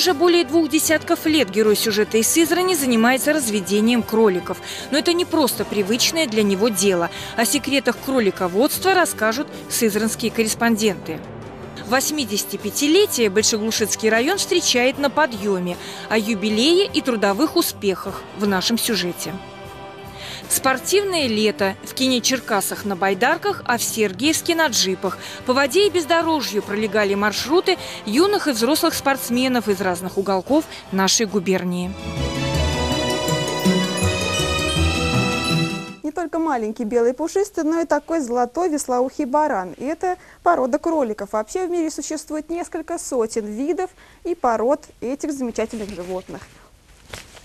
Уже более двух десятков лет герой сюжета из Сызрани занимается разведением кроликов. Но это не просто привычное для него дело. О секретах кролиководства расскажут сызранские корреспонденты. 85-летие Большеглушицкий район встречает на подъеме, о юбилее и трудовых успехах в нашем сюжете. Спортивное лето. В Кине-Черкасах на байдарках, а в Сергиевске на джипах. По воде и бездорожью пролегали маршруты юных и взрослых спортсменов из разных уголков нашей губернии. не только маленький белый пушистый, но и такой золотой веслоухий баран. И это порода кроликов. Вообще в мире существует несколько сотен видов и пород этих замечательных животных.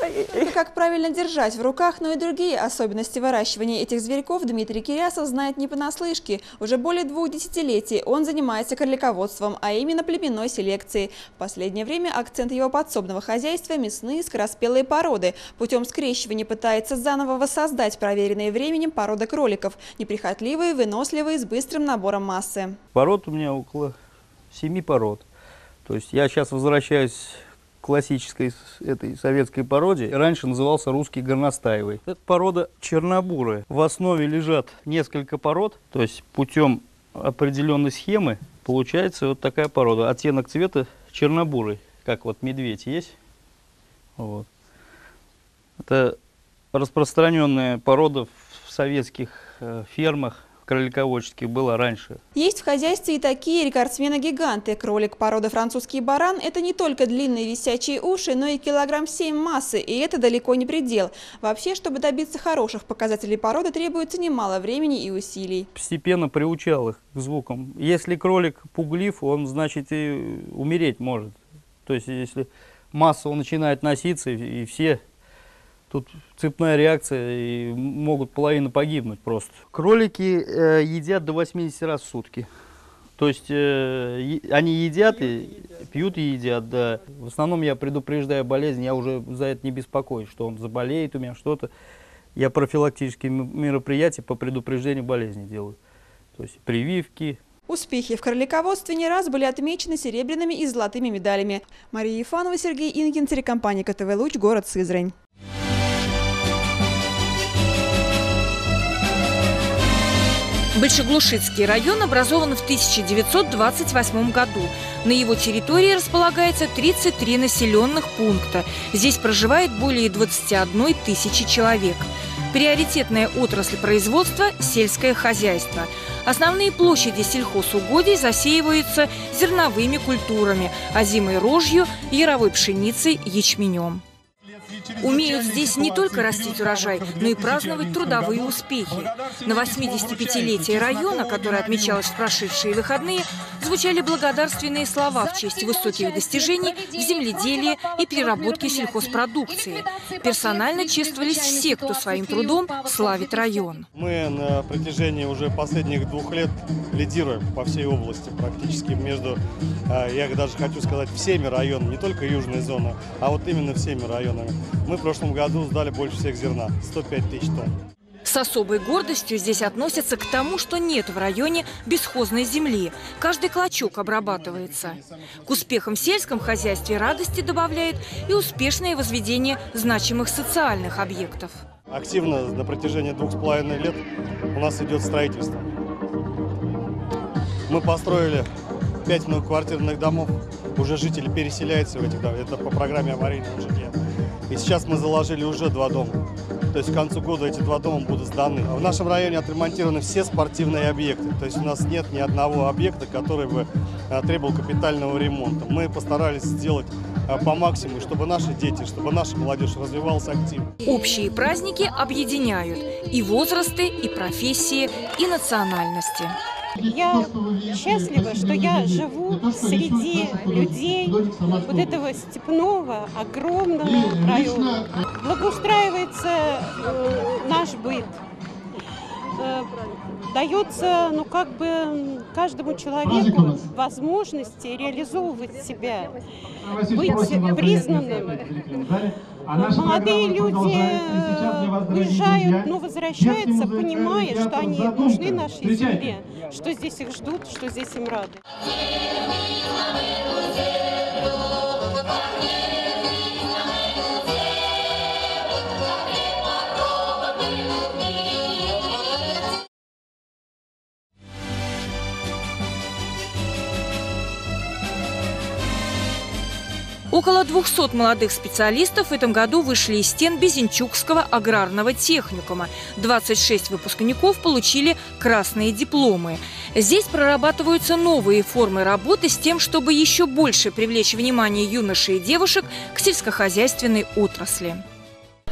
И как правильно держать в руках, но и другие особенности выращивания этих зверьков Дмитрий Кирясов знает не понаслышке. Уже более двух десятилетий он занимается кролиководством, а именно племенной селекцией. В последнее время акцент его подсобного хозяйства – мясные скороспелые породы. Путем скрещивания пытается заново воссоздать проверенные временем породы кроликов. Неприхотливые, выносливые, с быстрым набором массы. Пород у меня около семи пород. То есть я сейчас возвращаюсь классической этой советской породе, раньше назывался русский горностаевый. Это порода чернобурая. В основе лежат несколько пород, то есть путем определенной схемы получается вот такая порода. Оттенок цвета чернобурый, как вот медведь есть. Вот. Это распространенная порода в советских э, фермах кролиководческих было раньше. Есть в хозяйстве и такие рекордсмены-гиганты. Кролик породы французский баран – это не только длинные висячие уши, но и килограмм 7 массы, и это далеко не предел. Вообще, чтобы добиться хороших показателей породы, требуется немало времени и усилий. Постепенно приучал их к звукам. Если кролик пуглив, он, значит, и умереть может. То есть, если массово начинает носиться, и все Тут цепная реакция, и могут половина погибнуть просто. Кролики э, едят до 80 раз в сутки. То есть э, они едят и пьют и едят, да. В основном я предупреждаю болезнь, я уже за это не беспокоюсь, что он заболеет у меня что-то. Я профилактические мероприятия по предупреждению болезни делаю. То есть прививки. Успехи в кролиководстве не раз были отмечены серебряными и золотыми медалями. Мария Ефанова, Сергей Инкин, телекомпания КТВ «Луч», город Сызрань. Большеглушицкий район образован в 1928 году. На его территории располагается 33 населенных пункта. Здесь проживает более 21 тысячи человек. Приоритетная отрасль производства – сельское хозяйство. Основные площади сельхозугодий засеиваются зерновыми культурами, озимой рожью, яровой пшеницей, ячменем. Умеют здесь не только растить урожай, но и праздновать трудовые успехи. На 85-летие района, которое отмечалось в прошедшие выходные, звучали благодарственные слова в честь высоких достижений в земледелии и переработке сельхозпродукции. Персонально чествовались все, кто своим трудом славит район. Мы на протяжении уже последних двух лет лидируем по всей области практически между, а, я даже хочу сказать, всеми районами, не только южная зона, а вот именно всеми районами. Мы в прошлом году сдали больше всех зерна – 105 тысяч тонн. С особой гордостью здесь относятся к тому, что нет в районе бесхозной земли. Каждый клочок обрабатывается. К успехам в сельском хозяйстве радости добавляет и успешное возведение значимых социальных объектов. Активно на протяжении двух с половиной лет у нас идет строительство. Мы построили пять многоквартирных домов. Уже жители переселяются в этих домах. Это по программе аварийного жилья. И сейчас мы заложили уже два дома. То есть к концу года эти два дома будут сданы. В нашем районе отремонтированы все спортивные объекты. То есть у нас нет ни одного объекта, который бы а, требовал капитального ремонта. Мы постарались сделать а, по максимуму, чтобы наши дети, чтобы наша молодежь развивалась активно. Общие праздники объединяют и возрасты, и профессии, и национальности. Я счастлива, что я живу среди людей вот этого степного, огромного района. Благоустраивается э, наш быт. Дается, ну, как бы каждому человеку возможности реализовывать себя, быть признанным. Молодые люди уезжают, но возвращаются, понимая, что они нужны нашей земле, что здесь их ждут, что здесь им рады. Около 200 молодых специалистов в этом году вышли из стен Безенчукского аграрного техникума. 26 выпускников получили красные дипломы. Здесь прорабатываются новые формы работы с тем, чтобы еще больше привлечь внимание юношей и девушек к сельскохозяйственной отрасли.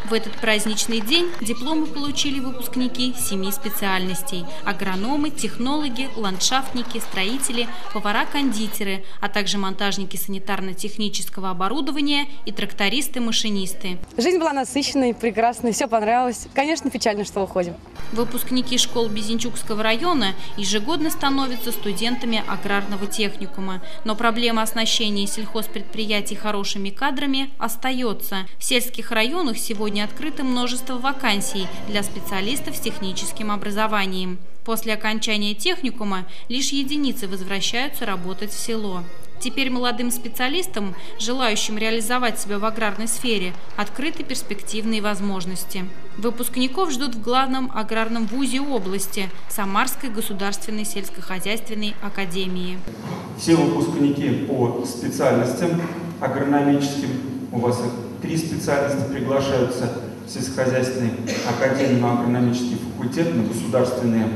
В этот праздничный день дипломы получили выпускники семи специальностей – агрономы, технологи, ландшафтники, строители, повара-кондитеры, а также монтажники санитарно-технического оборудования и трактористы-машинисты. Жизнь была насыщенной, прекрасной, все понравилось. Конечно, печально, что уходим. Выпускники школ Безенчукского района ежегодно становятся студентами аграрного техникума. Но проблема оснащения сельхозпредприятий хорошими кадрами остается. В сельских районах сегодня сегодня открыто множество вакансий для специалистов с техническим образованием. После окончания техникума лишь единицы возвращаются работать в село. Теперь молодым специалистам, желающим реализовать себя в аграрной сфере, открыты перспективные возможности. Выпускников ждут в главном аграрном вузе области – Самарской государственной сельскохозяйственной академии. Все выпускники по специальностям агрономическим, у вас Три специалиста приглашаются в сельскохозяйственной академии на агрономический факультет на государственные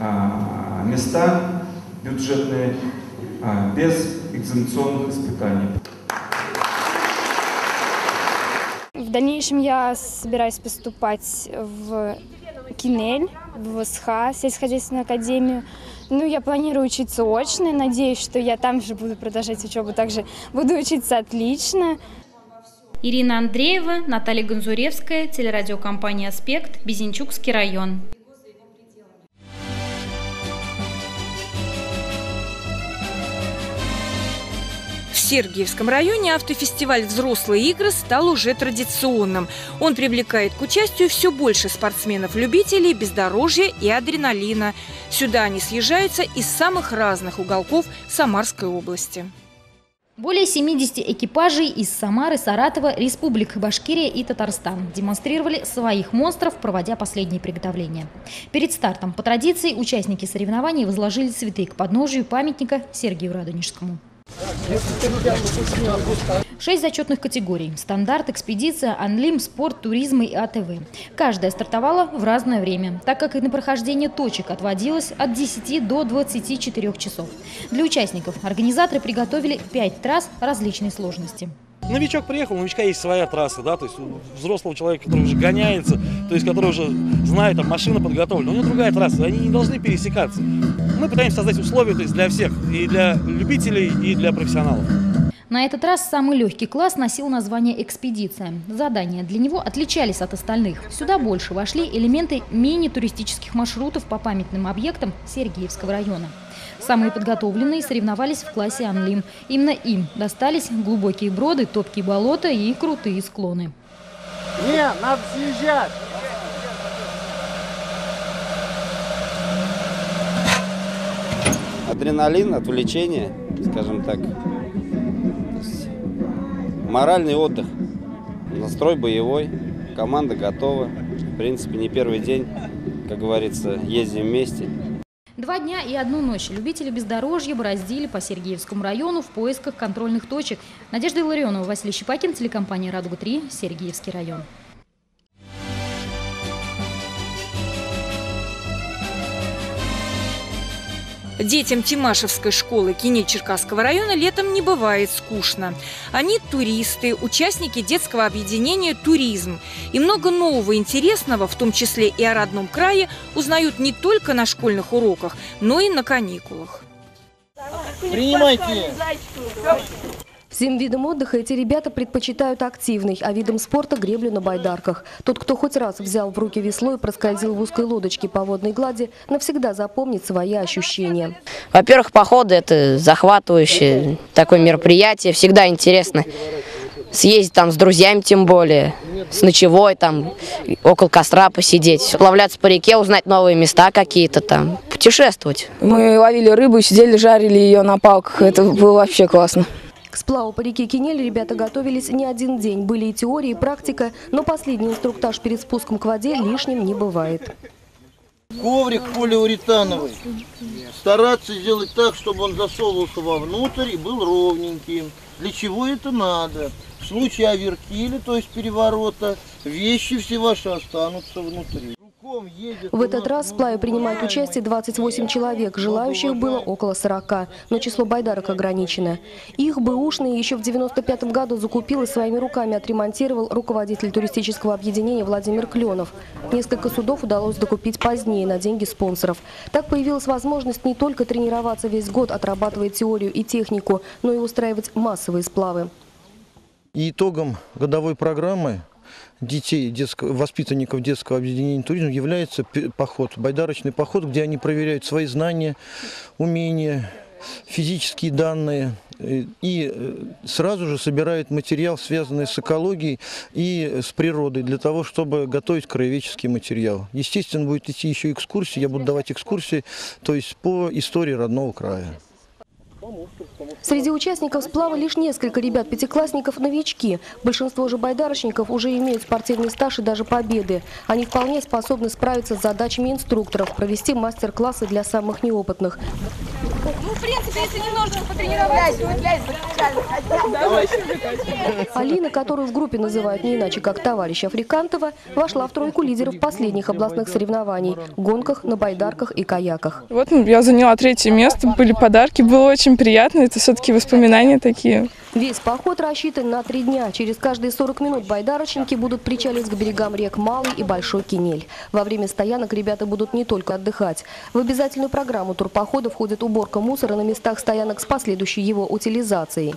а, места бюджетные а, без экзаменационных испытаний. В дальнейшем я собираюсь поступать в Кинель, в СХА, сельскохозяйственную академию. Ну, я планирую учиться очно, надеюсь, что я там же буду продолжать учебу, также буду учиться отлично. Ирина Андреева, Наталья Гонзуревская, телерадиокомпания «Аспект», Безенчукский район. В Сергиевском районе автофестиваль «Взрослые игры» стал уже традиционным. Он привлекает к участию все больше спортсменов-любителей бездорожья и адреналина. Сюда они съезжаются из самых разных уголков Самарской области. Более 70 экипажей из Самары, Саратова, Республик Башкирия и Татарстан демонстрировали своих монстров, проводя последние приготовления. Перед стартом по традиции участники соревнований возложили цветы к подножию памятника Сергию Радонежскому. Шесть зачетных категорий. Стандарт, экспедиция, анлим, спорт, туризм и АТВ. Каждая стартовала в разное время, так как и на прохождение точек отводилось от 10 до 24 часов. Для участников организаторы приготовили 5 трасс различной сложности. Новичок приехал, у новичка есть своя трасса, да, то есть у взрослого человека, который уже гоняется, то есть который уже знает, там машина подготовлена, у него другая трасса, они не должны пересекаться. Мы пытаемся создать условия то есть для всех, и для любителей, и для профессионалов. На этот раз самый легкий класс носил название «Экспедиция». Задания для него отличались от остальных. Сюда больше вошли элементы мини-туристических маршрутов по памятным объектам Сергеевского района. Самые подготовленные соревновались в классе «Анлим». Именно им достались глубокие броды, топкие болота и крутые склоны. Не, надо съезжать! Адреналин, отвлечение, скажем так. Моральный отдых, настрой боевой, команда готова. В принципе, не первый день, как говорится, ездим вместе. Два дня и одну ночь любители бездорожья бороздили по Сергеевскому району в поисках контрольных точек. Надежда Илларионова, Василий Щепакин, телекомпания «Радуга-3», Сергеевский район. Детям Тимашевской школы Кинель-Черкасского района летом не бывает скучно. Они туристы, участники детского объединения «Туризм». И много нового интересного, в том числе и о родном крае, узнают не только на школьных уроках, но и на каникулах. Принимайте! Всем видам отдыха эти ребята предпочитают активный, а видом спорта – греблю на байдарках. Тот, кто хоть раз взял в руки весло и проскользил в узкой лодочке по водной глади, навсегда запомнит свои ощущения. Во-первых, походы – это захватывающее такое мероприятие, всегда интересно съездить там с друзьями тем более, с ночевой там, около костра посидеть, сплавляться по реке, узнать новые места какие-то там, путешествовать. Мы ловили рыбу, сидели, жарили ее на палках, это было вообще классно. К сплаву по реке Кинель ребята готовились не один день. Были и теории, и практика, но последний инструктаж перед спуском к воде лишним не бывает. Коврик полиуретановый. Стараться сделать так, чтобы он засовывался вовнутрь и был ровненьким. для чего это надо. В случае оверкиля, то есть переворота, вещи все ваши останутся внутри. В этот раз в сплаве принимает участие 28 человек, желающих было около 40, но число байдарок ограничено. Их бэушные еще в 95 году закупил и своими руками отремонтировал руководитель туристического объединения Владимир Кленов. Несколько судов удалось докупить позднее на деньги спонсоров. Так появилась возможность не только тренироваться весь год, отрабатывая теорию и технику, но и устраивать массовые сплавы. И итогом годовой программы детей, детского, воспитанников детского объединения туризма является поход, байдарочный поход, где они проверяют свои знания, умения, физические данные э, и э, сразу же собирают материал, связанный с экологией и с природой, для того, чтобы готовить краеведческий материал. Естественно, будет идти еще экскурсии, я буду давать экскурсии, то есть по истории родного края. Среди участников сплава лишь несколько ребят-пятиклассников – новички. Большинство же байдарочников уже имеют спортивный стаж и даже победы. Они вполне способны справиться с задачами инструкторов, провести мастер-классы для самых неопытных. Ну, в принципе, если немножко потренироваться, Алина, которую в группе называют не иначе, как товарищ Африкантова, вошла в тройку лидеров последних областных соревнований – гонках, на байдарках и каяках. Вот я заняла третье место, были подарки, было очень приятно, это все-таки воспоминания такие. Весь поход рассчитан на три дня. Через каждые 40 минут байдарочники будут причалить к берегам рек Малый и Большой Кинель. Во время стоянок ребята будут не только отдыхать. В обязательную программу турпохода входит уборка мусора на местах стоянок с последующей его утилизацией.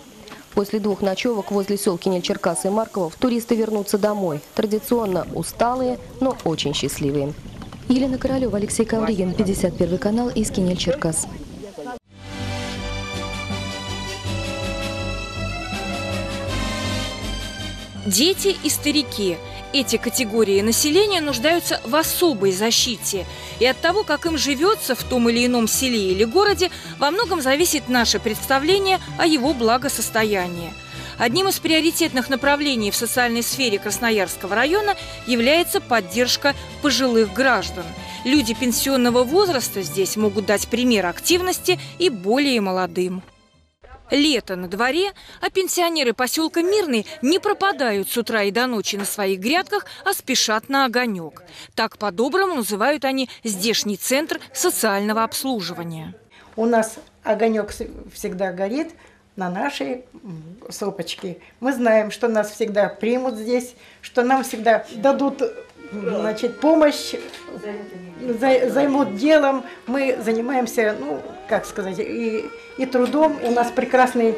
После двух ночевок возле сел Кинель-Черкасы и Марковов туристы вернутся домой. Традиционно усталые, но очень счастливые. Елена Королева, Алексей Ковригин, 51 канал из Кинель-Черкас. Дети и старики. Эти категории населения нуждаются в особой защите. И от того, как им живется в том или ином селе или городе, во многом зависит наше представление о его благосостоянии. Одним из приоритетных направлений в социальной сфере Красноярского района является поддержка пожилых граждан. Люди пенсионного возраста здесь могут дать пример активности и более молодым. Лето на дворе, а пенсионеры поселка Мирный не пропадают с утра и до ночи на своих грядках, а спешат на огонек. Так по-доброму называют они здешний центр социального обслуживания. У нас огонек всегда горит на нашей сопочке. Мы знаем, что нас всегда примут здесь, что нам всегда дадут значит, помощь, займут делом. Мы занимаемся, ну, как сказать, и, и трудом. У нас прекрасный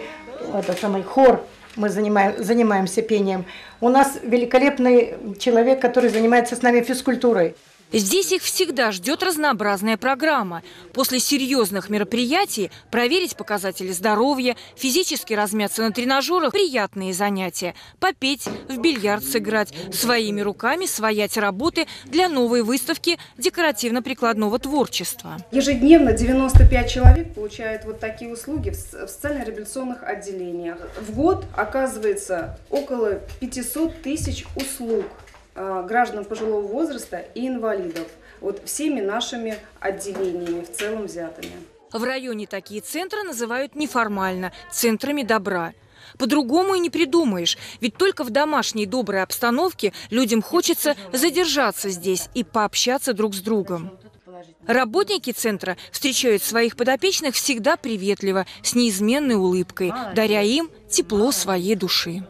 это самый хор, мы занимаем, занимаемся пением. У нас великолепный человек, который занимается с нами физкультурой. Здесь их всегда ждет разнообразная программа. После серьезных мероприятий проверить показатели здоровья, физически размяться на тренажерах – приятные занятия. Попеть, в бильярд сыграть, своими руками своять работы для новой выставки декоративно-прикладного творчества. Ежедневно 95 человек получают вот такие услуги в социально-реабилитационных отделениях. В год оказывается около 500 тысяч услуг граждан пожилого возраста и инвалидов. Вот всеми нашими отделениями в целом взятыми. В районе такие центры называют неформально – центрами добра. По-другому и не придумаешь, ведь только в домашней доброй обстановке людям хочется задержаться здесь и пообщаться друг с другом. Работники центра встречают своих подопечных всегда приветливо, с неизменной улыбкой, даря им тепло своей души.